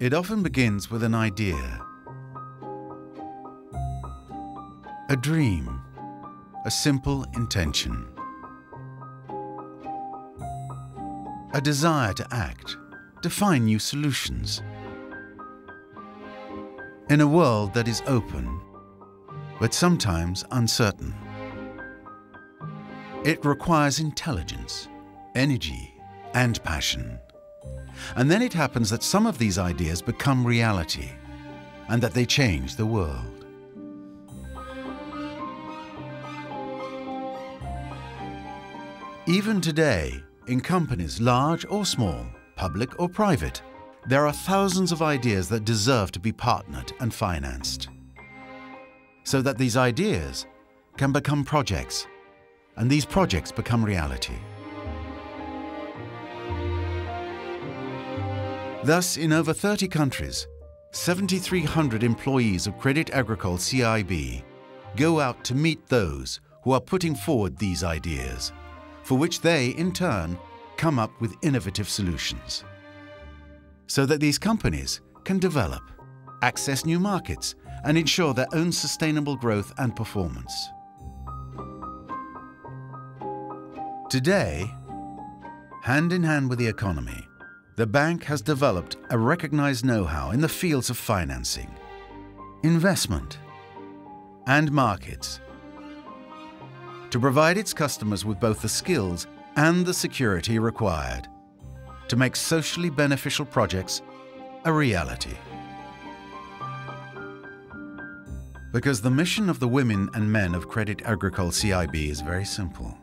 It often begins with an idea, a dream, a simple intention, a desire to act, to find new solutions. In a world that is open, but sometimes uncertain. It requires intelligence, energy, and passion. And then it happens that some of these ideas become reality and that they change the world. Even today, in companies large or small, public or private, there are thousands of ideas that deserve to be partnered and financed. So that these ideas can become projects, and these projects become reality. Thus, in over 30 countries, 7,300 employees of Crédit Agricole CIB go out to meet those who are putting forward these ideas, for which they, in turn, come up with innovative solutions. So that these companies can develop, access new markets, and ensure their own sustainable growth and performance. Today, hand in hand with the economy, the bank has developed a recognized know-how in the fields of financing, investment, and markets to provide its customers with both the skills and the security required to make socially beneficial projects a reality. Because the mission of the women and men of Crédit Agricole CIB is very simple.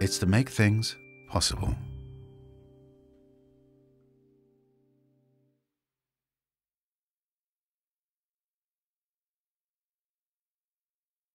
It's to make things possible.